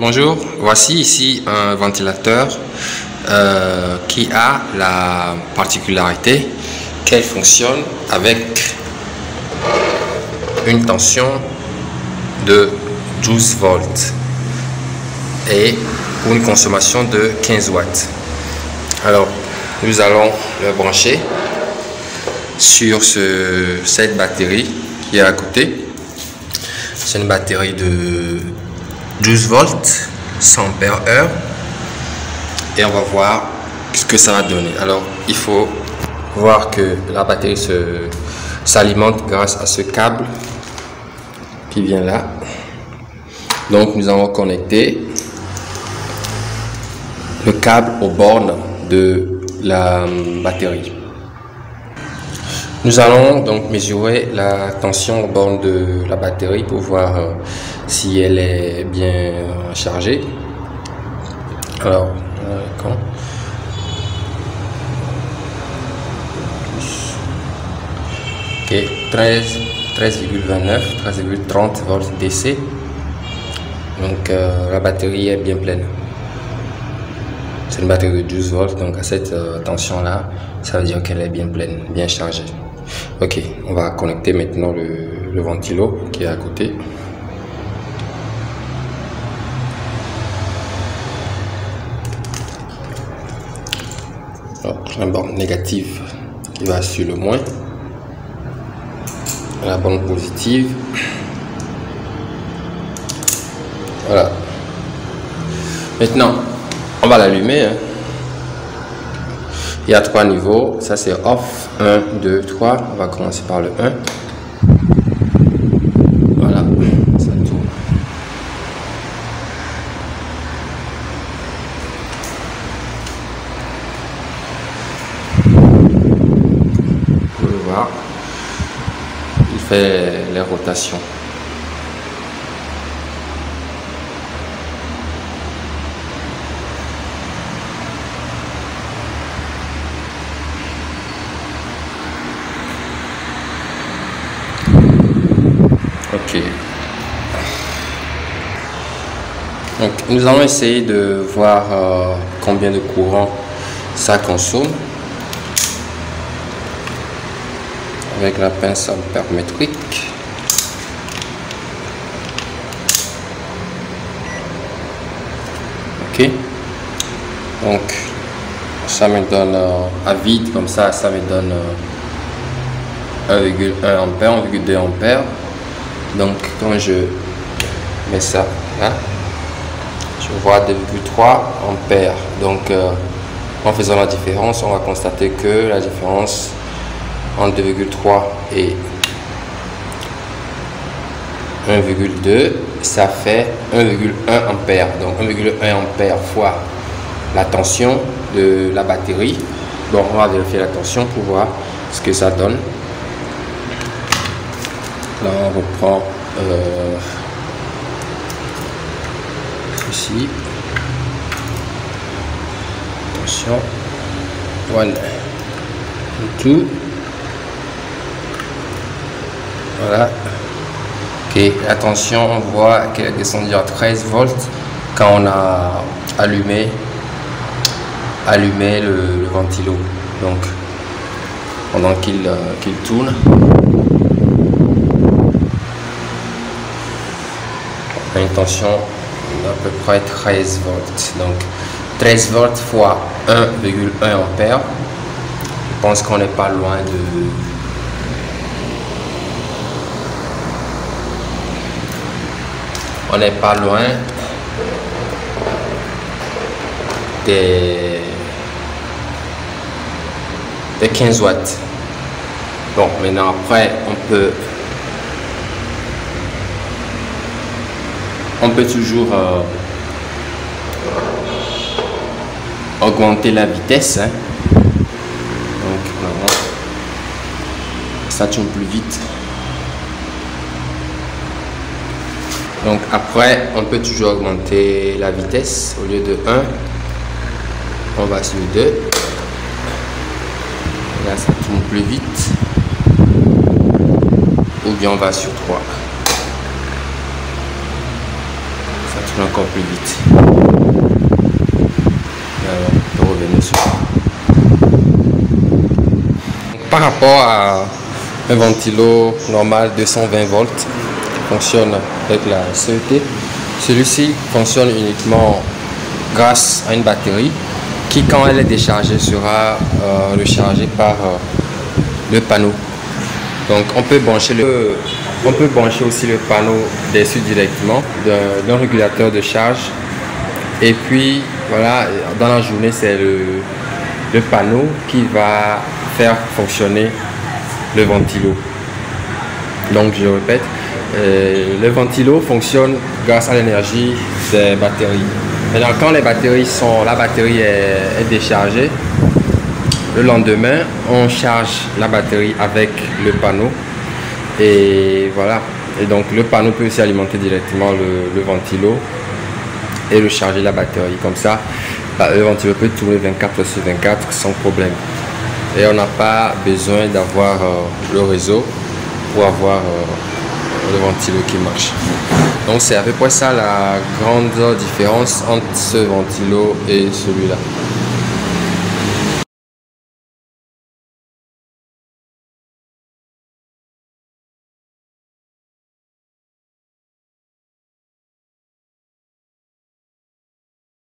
Bonjour, voici ici un ventilateur euh, qui a la particularité qu'elle fonctionne avec une tension de 12 volts et une consommation de 15 watts. Alors, nous allons le brancher sur ce, cette batterie qui est à côté. C'est une batterie de 12 volts 100 ampères heure. Et on va voir ce que ça va donner. Alors il faut voir que la batterie s'alimente grâce à ce câble qui vient là. Donc nous allons connecter le câble aux bornes de la batterie nous allons donc mesurer la tension aux bornes de la batterie pour voir euh, si elle est bien chargée. Alors, quand? Ok, 13, 13,29, 13,30 volts DC. Donc euh, la batterie est bien pleine. C'est une batterie de 12 volts, donc à cette euh, tension là, ça veut dire qu'elle est bien pleine, bien chargée. Ok, on va connecter maintenant le, ventilo qui est à côté. la borne négative qui va sur le moins, la borne positive. Voilà. Maintenant, on va l'allumer. Hein. Il y a trois niveaux. Ça, c'est off. 1, 2, 3. On va commencer par le 1. Voilà. Ça tourne. Vous pouvez voir. Il fait les rotations. Ok. Donc, nous allons essayer de voir euh, combien de courant ça consomme avec la pince ampère-métrique. Ok. Donc, ça me donne euh, à vide comme ça, ça me donne euh, 1,1 ampère, 1,2 ampère. Donc quand je mets ça là, vois 2,3 ampères. Donc euh, en faisant la différence, on va constater que la différence entre 2,3 et 1,2, ça fait 1,1 ampère. Donc 1,1 ampère fois la tension de la batterie. Bon, on va vérifier la tension pour voir ce que ça donne. Là, on reprend euh, ici. Attention. Two. Voilà. Ok, attention, on voit qu'elle est descendue à 13 volts quand on a allumé, allumé le, ventilo. Donc, pendant qu'il euh, tourne. une d'à peu près 13 volts. Donc 13 volts fois 1,1 ampère. Je pense qu'on n'est pas loin de on n'est pas loin des, des 15 watts. Bon, maintenant après, on peut on peut toujours euh, augmenter la vitesse. Hein. Donc, ça tourne plus vite. Donc après, on peut toujours augmenter la vitesse. Au lieu de 1, on va sur 2. Là, ça tourne plus vite. Ou bien on va sur 3. Encore plus vite. Revenir sur Par rapport à un ventilo normal 220 volts qui fonctionne avec la CET, celui-ci fonctionne uniquement grâce à une batterie qui, quand elle est déchargée, sera euh, rechargée par euh, le panneau. Donc on peut brancher le, on peut brancher aussi le panneau dessus directement d'un régulateur de charge. Et puis voilà, dans la journée c'est le, panneau qui va faire fonctionner le ventilo. Donc je répète, euh, le ventilo fonctionne grâce à l'énergie des batteries. Maintenant, quand les batteries sont, la batterie est, déchargée, le lendemain, on charge la batterie avec le panneau. Et voilà. Et donc, le panneau peut aussi alimenter directement le, ventilo et le charger la batterie. Comme ça, bah, le ventilo peut tourner 24 sur 24 sans problème. Et on n'a pas besoin d'avoir euh, le réseau pour avoir euh, le ventilo qui marche. Donc c'est à peu près ça la grande différence entre ce ventilo et celui-là.